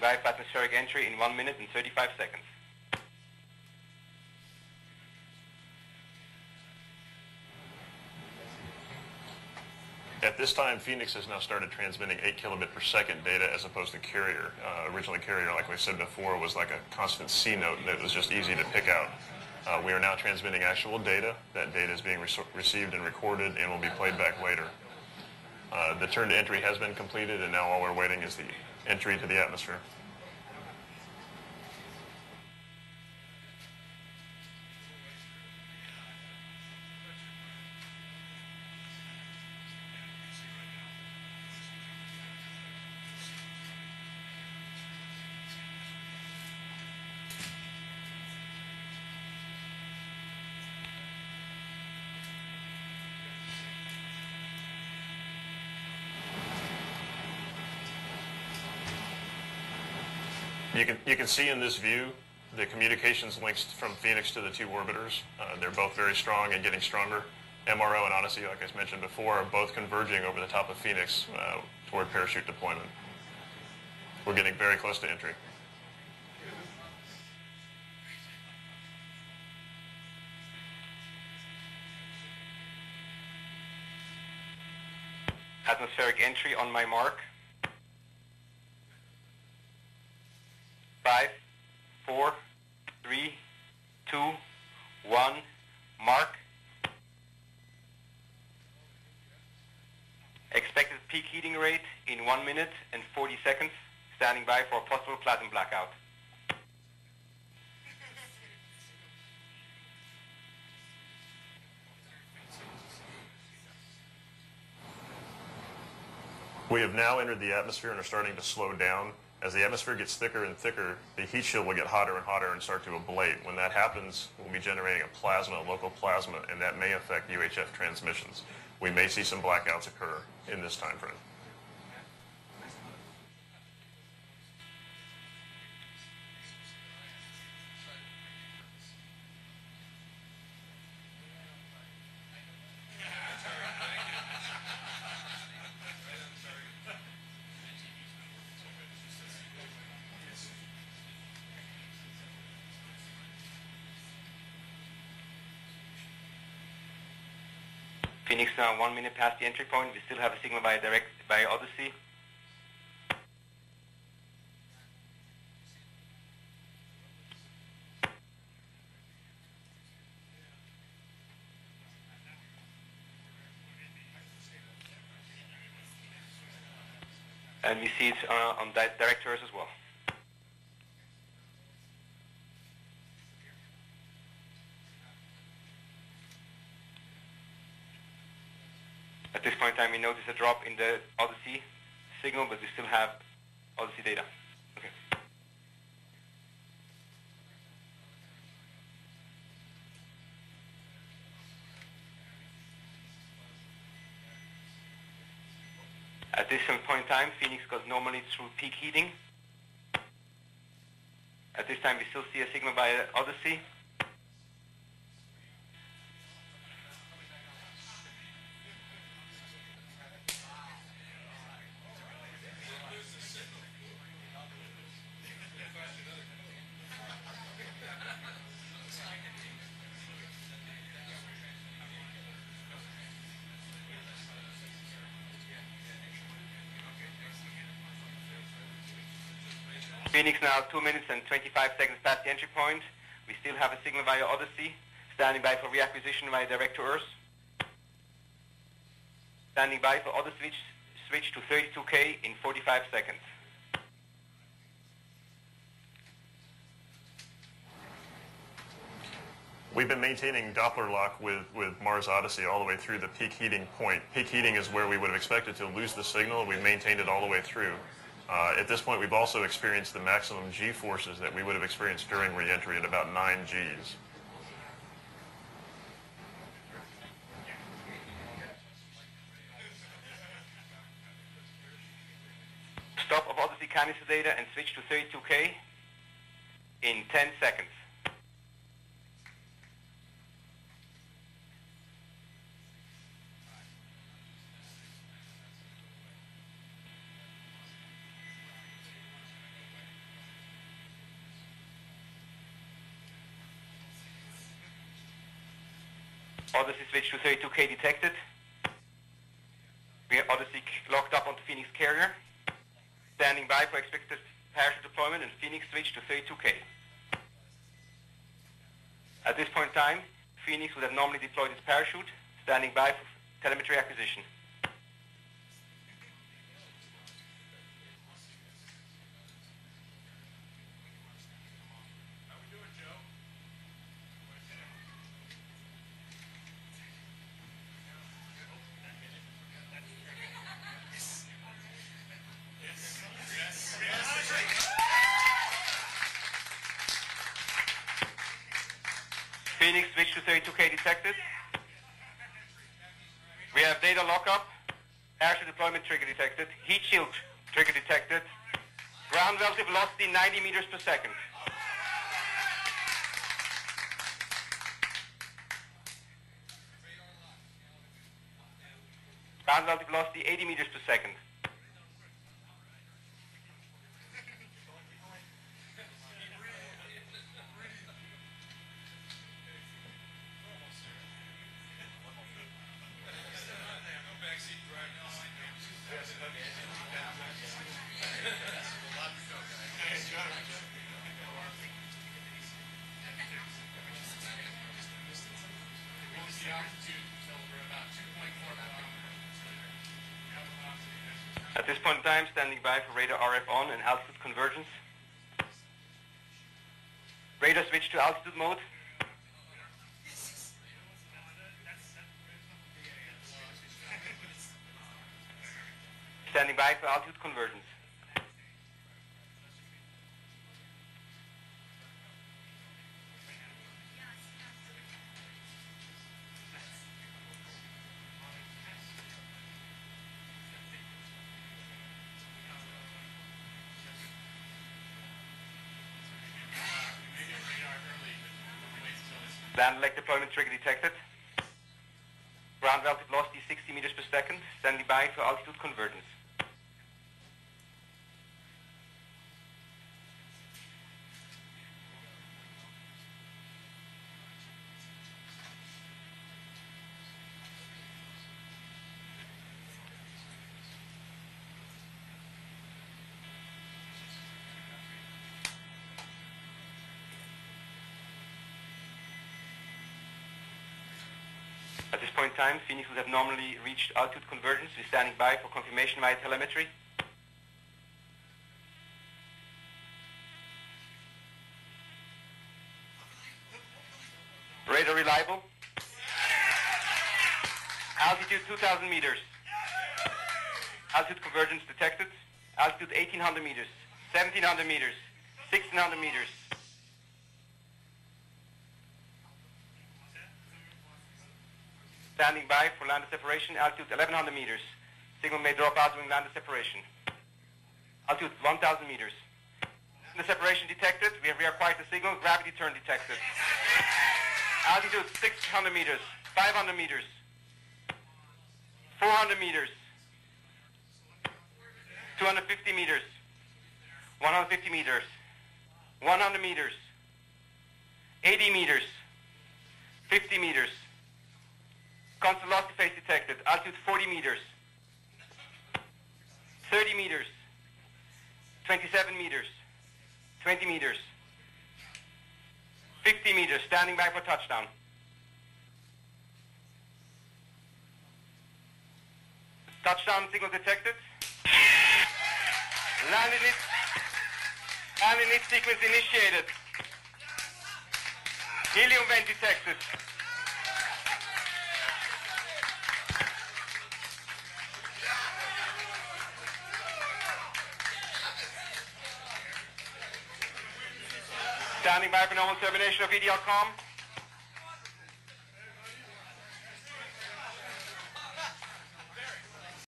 By atmospheric entry in 1 minute and 35 seconds. At this time, Phoenix has now started transmitting 8 kilobit per second data as opposed to carrier. Uh, originally, carrier, like we said before, was like a constant C note that was just easy to pick out. Uh, we are now transmitting actual data. That data is being re received and recorded and will be played back later. Uh, the turn to entry has been completed, and now all we're waiting is the entry to the atmosphere. You can, you can see in this view the communications links from Phoenix to the two orbiters. Uh, they're both very strong and getting stronger. MRO and Odyssey, like I mentioned before, are both converging over the top of Phoenix uh, toward parachute deployment. We're getting very close to entry. Atmospheric entry on my mark. Five, four, three, two, one, mark. Expected peak heating rate in 1 minute and 40 seconds, standing by for a possible plasma blackout. We have now entered the atmosphere and are starting to slow down. As the atmosphere gets thicker and thicker, the heat shield will get hotter and hotter and start to ablate. When that happens, we'll be generating a plasma, a local plasma, and that may affect UHF transmissions. We may see some blackouts occur in this time frame. Phoenix now one minute past the entry point. We still have a signal by direct by Odyssey. And we see it uh, on di directors as well. At this point in time, we notice a drop in the Odyssey signal, but we still have Odyssey data. Okay. At this point in time, Phoenix goes normally through peak heating. At this time, we still see a signal by Odyssey. Phoenix now 2 minutes and 25 seconds past the entry point. We still have a signal via Odyssey, standing by for reacquisition via direct to Earth. Standing by for Odyssey switch, switch to 32K in 45 seconds. We've been maintaining Doppler lock with, with Mars Odyssey all the way through the peak heating point. Peak heating is where we would have expected to lose the signal. We've maintained it all the way through. Uh, at this point, we've also experienced the maximum G forces that we would have experienced during reentry at about 9 Gs. Stop of Odyssey canister data and switch to 32K in 10 seconds. Odyssey switch to 32K detected. We have Odyssey locked up onto Phoenix carrier. Standing by for expected parachute deployment and Phoenix switch to 32K. At this point in time, Phoenix would have normally deployed its parachute, standing by for telemetry acquisition. Phoenix switch to 32K detected. We have data lockup, parachute deployment trigger detected, heat shield trigger detected, ground relative velocity 90 meters per second. Ground relative velocity 80 meters per second. At this point in time, standing by for radar RF on and altitude convergence. Radar switch to altitude mode. Standing by for altitude convergence. Land leg deployment trigger detected. Ground velocity 60 meters per second. Standing by for altitude convergence. At this point in time, Phoenix would have normally reached altitude convergence. We're standing by for confirmation via telemetry. Radar reliable. Altitude 2,000 meters. Altitude convergence detected. Altitude 1,800 meters, 1,700 meters, 1,600 meters. Standing by for lander separation, altitude 1100 meters. Signal may drop out during lander separation. Altitude 1000 meters. The separation detected. We have reacquired the signal. Gravity turn detected. Altitude 600 meters, 500 meters, 400 meters, 250 meters, 150 meters, 100 meters, 80 meters, 50 meters. Constant velocity phase detected. Altitude 40 meters. 30 meters. 27 meters. 20 meters. 50 meters. Standing by for touchdown. Touchdown signal detected. Landing it. Landing it sequence initiated. Helium vent detected. Standing by for normal termination of EDL com.